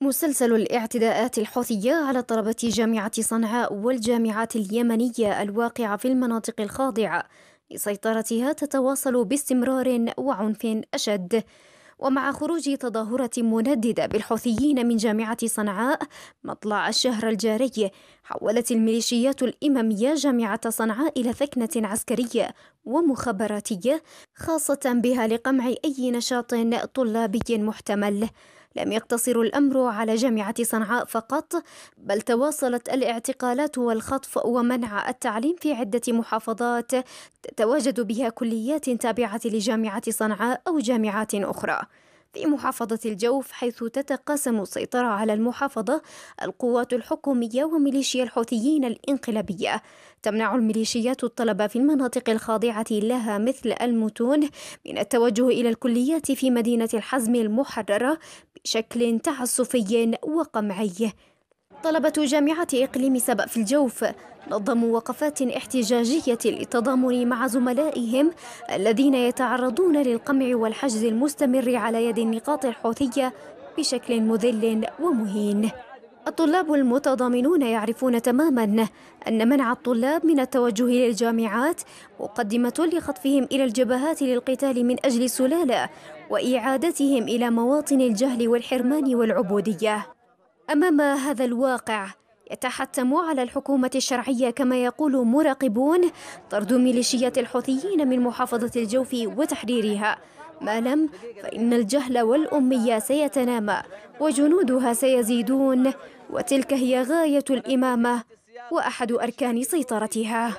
مسلسل الاعتداءات الحوثية على طلبة جامعة صنعاء والجامعات اليمنية الواقعة في المناطق الخاضعة لسيطرتها تتواصل باستمرار وعنف أشد. ومع خروج تظاهرة منددة بالحوثيين من جامعة صنعاء مطلع الشهر الجاري حولت الميليشيات الإمامية جامعة صنعاء إلى ثكنة عسكرية ومخابراتية خاصة بها لقمع أي نشاط طلابي محتمل. لم يقتصر الأمر على جامعة صنعاء فقط بل تواصلت الاعتقالات والخطف ومنع التعليم في عدة محافظات تتواجد بها كليات تابعة لجامعة صنعاء أو جامعات أخرى. في محافظة الجوف حيث تتقاسم السيطرة على المحافظة القوات الحكومية وميليشيا الحوثيين الإنقلابية. تمنع الميليشيات الطلبة في المناطق الخاضعة لها مثل المتون من التوجه إلى الكليات في مدينة الحزم المحررة بشكل تعسفي وقمعي. طلبة جامعة إقليم سبأ في الجوف نظموا وقفات احتجاجية للتضامن مع زملائهم الذين يتعرضون للقمع والحجز المستمر على يد النقاط الحوثية بشكل مذل ومهين. الطلاب المتضامنون يعرفون تماما أن منع الطلاب من التوجه للجامعات مقدمة لخطفهم إلى الجبهات للقتال من أجل السلالة وإعادتهم إلى مواطن الجهل والحرمان والعبودية. أمام هذا الواقع يتحتم على الحكومة الشرعية كما يقول مراقبون طرد ميليشيات الحوثيين من محافظة الجوف وتحريرها. ما لم فإن الجهل والأمية سيتنامى وجنودها سيزيدون وتلك هي غاية الإمامة وأحد أركان سيطرتها.